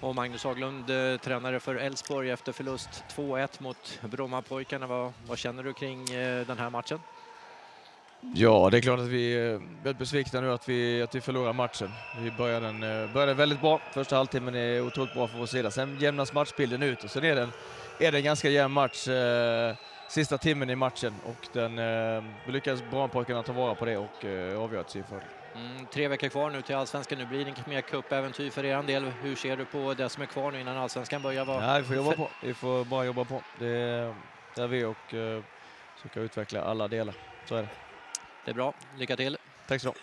Och Magnus Haglund, eh, tränare för Elfsborg efter förlust 2-1 mot Brommapojkarna. Vad, vad känner du kring eh, den här matchen? Ja, det är klart att vi är väldigt besvikna nu att vi, att vi förlorar matchen. Vi började, den, eh, började väldigt bra. Första halvtimmen är otroligt bra för vår sida. Sen jämnas matchbilden ut och sen är det en, är det en ganska jämn match eh, sista timmen i matchen och den, eh, lyckades Brommapojkarna ta vara på det och eh, avgöra till sin fördel. Mm, tre veckor kvar nu till allsvenskan. Nu blir det inget mer cupäventyr för er del. Hur ser du på det som är kvar nu innan allsvenskan börjar? Vad- Ja, vi får jobba på. Vi får bara jobba på. Det, är vi och eh, försöka utveckla alla delar. Så är det. Det är bra. Lycka till! Tack så mycket.